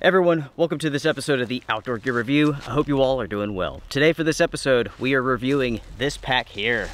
Everyone, welcome to this episode of the Outdoor Gear Review. I hope you all are doing well. Today for this episode, we are reviewing this pack here.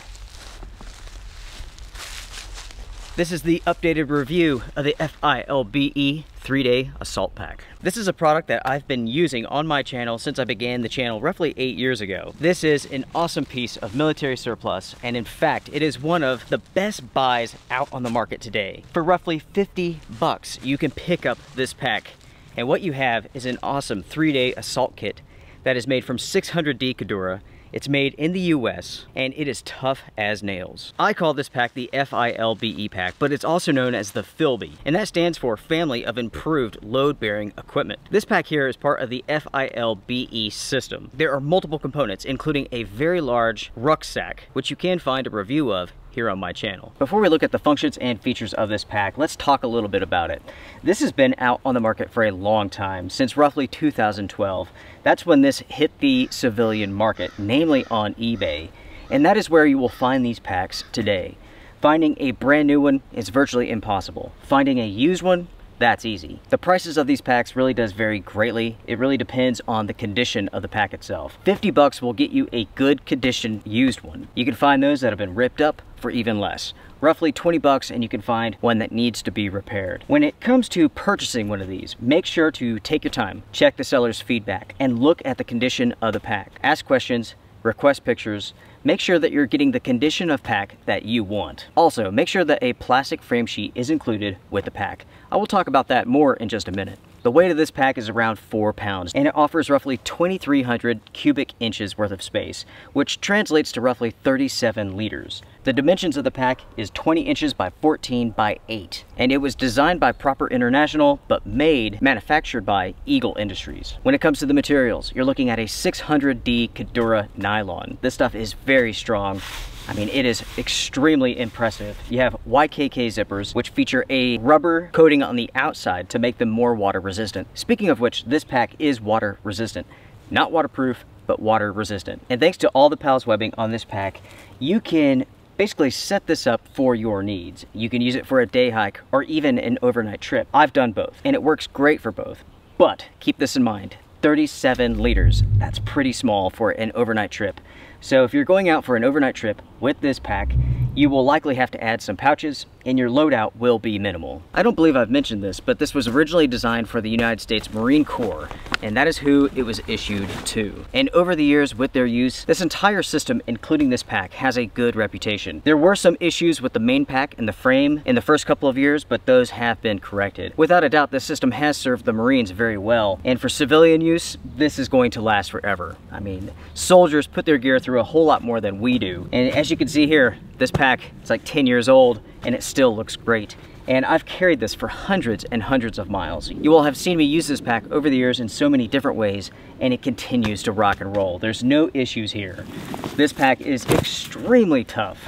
This is the updated review of the FILBE 3-Day Assault Pack. This is a product that I've been using on my channel since I began the channel roughly eight years ago. This is an awesome piece of military surplus, and in fact, it is one of the best buys out on the market today. For roughly 50 bucks, you can pick up this pack and what you have is an awesome three-day assault kit that is made from 600D Cordura. It's made in the US and it is tough as nails. I call this pack the FILBE pack, but it's also known as the FILBE, and that stands for Family of Improved Load-Bearing Equipment. This pack here is part of the FILBE system. There are multiple components, including a very large rucksack, which you can find a review of here on my channel. Before we look at the functions and features of this pack, let's talk a little bit about it. This has been out on the market for a long time, since roughly 2012. That's when this hit the civilian market, namely on eBay. And that is where you will find these packs today. Finding a brand new one is virtually impossible. Finding a used one that's easy. The prices of these packs really does vary greatly. It really depends on the condition of the pack itself. 50 bucks will get you a good condition used one. You can find those that have been ripped up for even less. Roughly 20 bucks and you can find one that needs to be repaired. When it comes to purchasing one of these, make sure to take your time, check the seller's feedback, and look at the condition of the pack. Ask questions, request pictures, make sure that you're getting the condition of pack that you want. Also, make sure that a plastic frame sheet is included with the pack. I will talk about that more in just a minute. The weight of this pack is around 4 pounds, and it offers roughly 2,300 cubic inches worth of space, which translates to roughly 37 liters. The dimensions of the pack is 20 inches by 14 by 8, and it was designed by Propper International, but made, manufactured by Eagle Industries. When it comes to the materials, you're looking at a 600D Cordura nylon. This stuff is very strong I mean, it is extremely impressive. You have YKK zippers, which feature a rubber coating on the outside to make them more water resistant. Speaking of which, this pack is water resistant. Not waterproof, but water resistant. And thanks to all the PALS webbing on this pack, you can basically set this up for your needs. You can use it for a day hike or even an overnight trip. I've done both, and it works great for both. But keep this in mind, 37 liters. That's pretty small for an overnight trip. So if you're going out for an overnight trip with this pack, you will likely have to add some pouches and your loadout will be minimal. I don't believe I've mentioned this, but this was originally designed for the United States Marine Corps, and that is who it was issued to. And over the years with their use, this entire system, including this pack, has a good reputation. There were some issues with the main pack and the frame in the first couple of years, but those have been corrected. Without a doubt, this system has served the Marines very well, and for civilian use, this is going to last forever. I mean, soldiers put their gear through a whole lot more than we do. And as you can see here, this pack, it's like 10 years old, and it still looks great. And I've carried this for hundreds and hundreds of miles. You all have seen me use this pack over the years in so many different ways, and it continues to rock and roll. There's no issues here. This pack is extremely tough.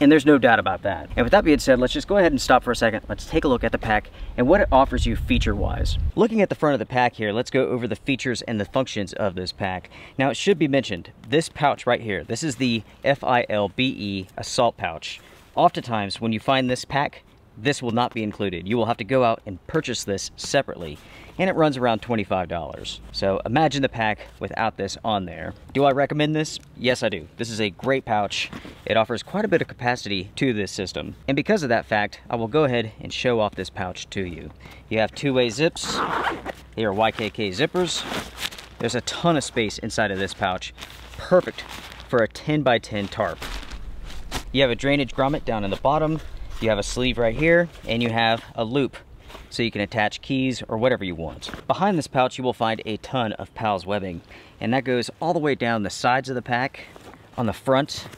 And there's no doubt about that. And with that being said, let's just go ahead and stop for a second. Let's take a look at the pack and what it offers you feature-wise. Looking at the front of the pack here, let's go over the features and the functions of this pack. Now, it should be mentioned, this pouch right here, this is the FILBE Assault Pouch. Oftentimes, when you find this pack, this will not be included. You will have to go out and purchase this separately, and it runs around $25. So imagine the pack without this on there. Do I recommend this? Yes, I do. This is a great pouch. It offers quite a bit of capacity to this system. And because of that fact, I will go ahead and show off this pouch to you. You have two-way zips. They are YKK zippers. There's a ton of space inside of this pouch. Perfect for a 10 by 10 tarp. You have a drainage grommet down in the bottom, you have a sleeve right here, and you have a loop so you can attach keys or whatever you want. Behind this pouch, you will find a ton of PALS webbing, and that goes all the way down the sides of the pack, on the front,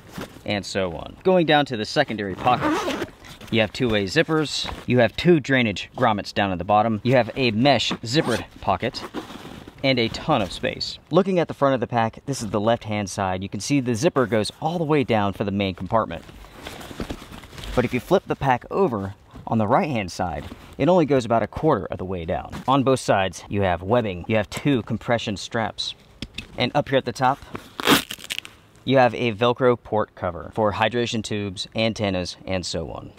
and so on. Going down to the secondary pocket, you have two-way zippers, you have two drainage grommets down at the bottom, you have a mesh zippered pocket, and a ton of space. Looking at the front of the pack, this is the left-hand side. You can see the zipper goes all the way down for the main compartment. But if you flip the pack over on the right-hand side, it only goes about a quarter of the way down. On both sides, you have webbing. You have two compression straps. And up here at the top, you have a Velcro port cover for hydration tubes, antennas, and so on.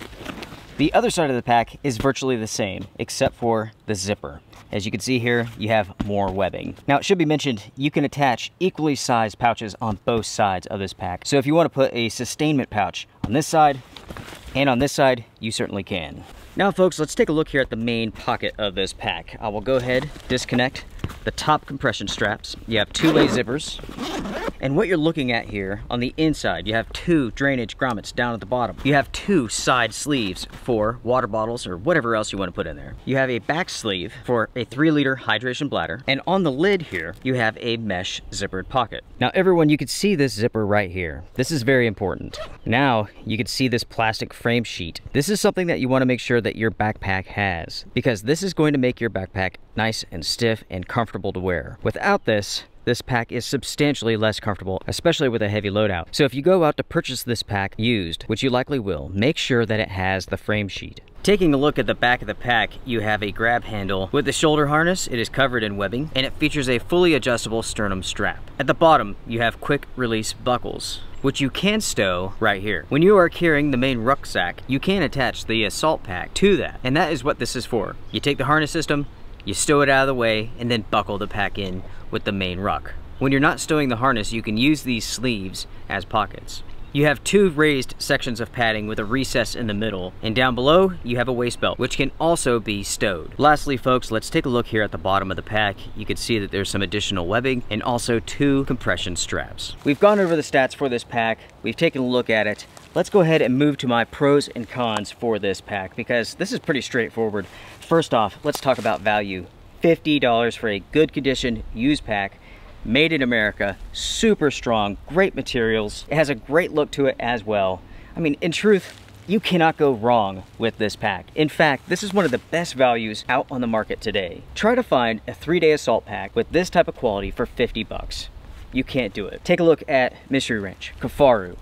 The other side of the pack is virtually the same, except for the zipper. As you can see here, you have more webbing. Now, it should be mentioned, you can attach equally sized pouches on both sides of this pack. So if you want to put a sustainment pouch on this side and on this side, you certainly can. Now, folks, let's take a look here at the main pocket of this pack. I will go ahead, disconnect the top compression straps. You have two-way zippers. And what you're looking at here on the inside, you have two drainage grommets down at the bottom. You have two side sleeves for water bottles or whatever else you want to put in there. You have a back sleeve for a three liter hydration bladder. And on the lid here, you have a mesh zippered pocket. Now everyone, you can see this zipper right here. This is very important. Now you can see this plastic frame sheet. This is something that you want to make sure that your backpack has because this is going to make your backpack nice and stiff and comfortable to wear. Without this, this pack is substantially less comfortable, especially with a heavy loadout. So if you go out to purchase this pack used, which you likely will, make sure that it has the frame sheet. Taking a look at the back of the pack, you have a grab handle. With the shoulder harness, it is covered in webbing, and it features a fully adjustable sternum strap. At the bottom, you have quick release buckles which you can stow right here. When you are carrying the main rucksack, you can attach the assault pack to that, and that is what this is for. You take the harness system, you stow it out of the way, and then buckle the pack in with the main ruck. When you're not stowing the harness, you can use these sleeves as pockets. You have two raised sections of padding with a recess in the middle, and down below you have a waist belt, which can also be stowed. Lastly, folks, let's take a look here at the bottom of the pack. You can see that there's some additional webbing and also two compression straps. We've gone over the stats for this pack. We've taken a look at it. Let's go ahead and move to my pros and cons for this pack because this is pretty straightforward. First off, let's talk about value. $50 for a good condition used pack made in America, super strong, great materials. It has a great look to it as well. I mean, in truth, you cannot go wrong with this pack. In fact, this is one of the best values out on the market today. Try to find a three-day assault pack with this type of quality for 50 bucks. You can't do it. Take a look at Mystery Ranch, Kifaru,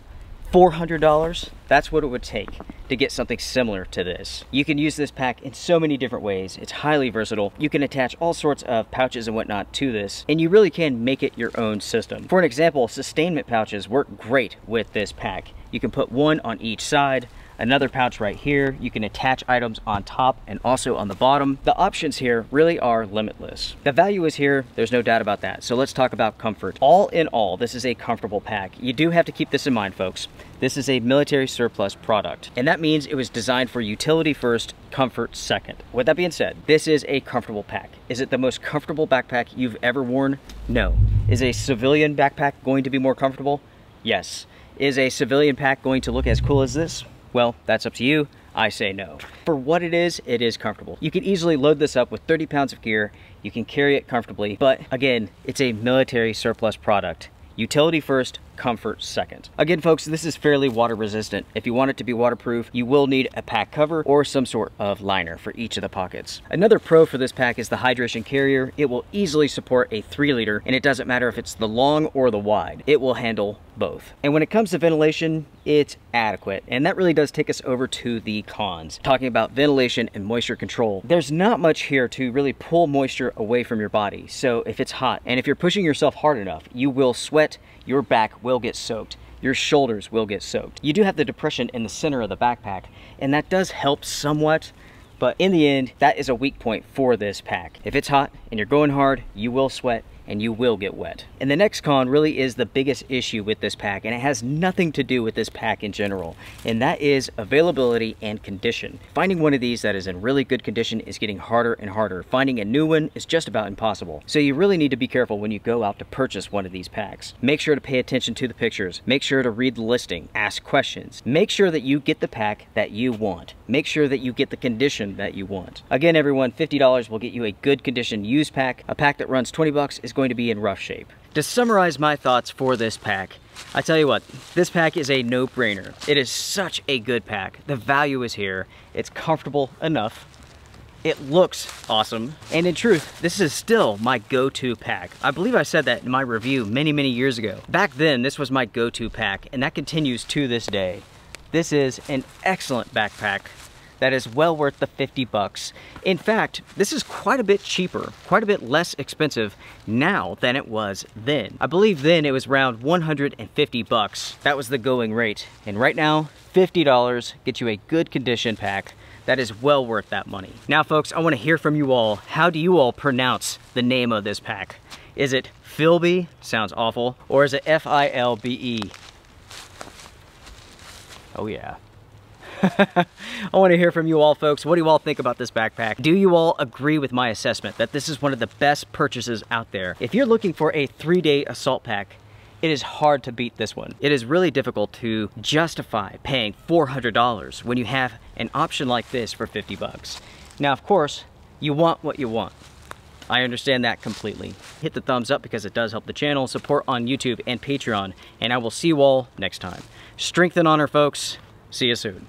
$400, that's what it would take to get something similar to this. You can use this pack in so many different ways. It's highly versatile. You can attach all sorts of pouches and whatnot to this, and you really can make it your own system. For an example, sustainment pouches work great with this pack. You can put one on each side, another pouch right here. You can attach items on top and also on the bottom. The options here really are limitless. The value is here, there's no doubt about that. So let's talk about comfort. All in all, this is a comfortable pack. You do have to keep this in mind, folks. This is a military surplus product, and that means it was designed for utility first, comfort second. With that being said, this is a comfortable pack. Is it the most comfortable backpack you've ever worn? No. Is a civilian backpack going to be more comfortable? Yes. Is a civilian pack going to look as cool as this? Well, that's up to you. I say no. For what it is, it is comfortable. You can easily load this up with 30 pounds of gear. You can carry it comfortably, but again, it's a military surplus product. Utility first, comfort second. Again, folks, this is fairly water resistant. If you want it to be waterproof, you will need a pack cover or some sort of liner for each of the pockets. Another pro for this pack is the hydration carrier. It will easily support a three liter, and it doesn't matter if it's the long or the wide. It will handle both. And when it comes to ventilation, it's adequate. And that really does take us over to the cons. Talking about ventilation and moisture control. There's not much here to really pull moisture away from your body. So if it's hot, and if you're pushing yourself hard enough, you will sweat, your back will get soaked. Your shoulders will get soaked. You do have the depression in the center of the backpack, and that does help somewhat, but in the end, that is a weak point for this pack. If it's hot and you're going hard, you will sweat and you will get wet. And the next con really is the biggest issue with this pack, and it has nothing to do with this pack in general, and that is availability and condition. Finding one of these that is in really good condition is getting harder and harder. Finding a new one is just about impossible. So you really need to be careful when you go out to purchase one of these packs. Make sure to pay attention to the pictures. Make sure to read the listing. Ask questions. Make sure that you get the pack that you want. Make sure that you get the condition that you want. Again, everyone, $50 will get you a good condition used pack. A pack that runs 20 bucks is going to be in rough shape. To summarize my thoughts for this pack, I tell you what, this pack is a no-brainer. It is such a good pack. The value is here. It's comfortable enough. It looks awesome. And in truth, this is still my go-to pack. I believe I said that in my review many, many years ago. Back then, this was my go-to pack, and that continues to this day. This is an excellent backpack that is well worth the 50 bucks. In fact, this is quite a bit cheaper, quite a bit less expensive now than it was then. I believe then it was around 150 bucks. That was the going rate. And right now, $50 gets you a good condition pack that is well worth that money. Now folks, I wanna hear from you all. How do you all pronounce the name of this pack? Is it Philby, Sounds awful. Or is it F-I-L-B-E? Oh yeah. I want to hear from you all folks. What do you all think about this backpack? Do you all agree with my assessment that this is one of the best purchases out there? If you're looking for a three-day assault pack, it is hard to beat this one. It is really difficult to justify paying $400 when you have an option like this for 50 bucks. Now, of course, you want what you want. I understand that completely. Hit the thumbs up because it does help the channel, support on YouTube and Patreon, and I will see you all next time. Strength and honor, folks. See you soon.